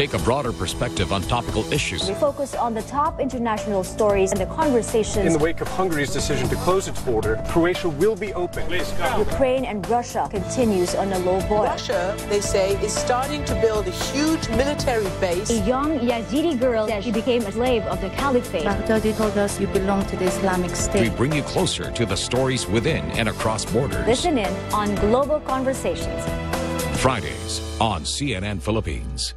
Take a broader perspective on topical issues. We focus on the top international stories and the conversations. In the wake of Hungary's decision to close its border, Croatia will be open. Ukraine and Russia continues on a low boil. Russia, they say, is starting to build a huge military base. A young Yazidi girl says she became a slave of the caliphate. Baghdadi told us you belong to the Islamic State. We bring you closer to the stories within and across borders. Listen in on Global Conversations. Fridays on CNN Philippines.